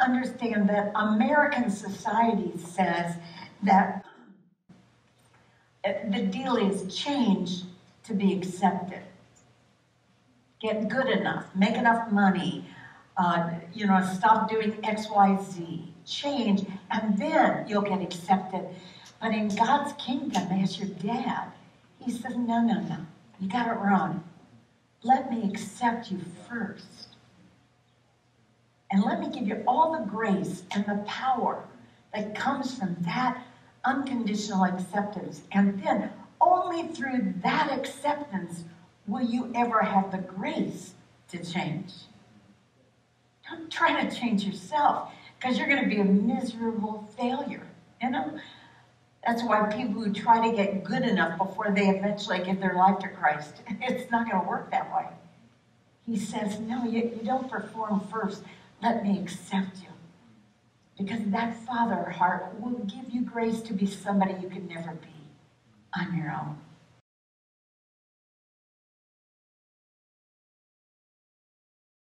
understand that American society says that the deal is change to be accepted. Get good enough, make enough money, uh, you know, stop doing X, Y, Z, change, and then you'll get accepted. But in God's kingdom, as your dad, he says, no, no, no, you got it wrong. Let me accept you first. Let me give you all the grace and the power that comes from that unconditional acceptance. And then only through that acceptance will you ever have the grace to change. Don't try to change yourself because you're going to be a miserable failure. You know? That's why people who try to get good enough before they eventually give their life to Christ, it's not going to work that way. He says, No, you, you don't perform first. Let me accept you. Because that father heart will give you grace to be somebody you could never be on your own.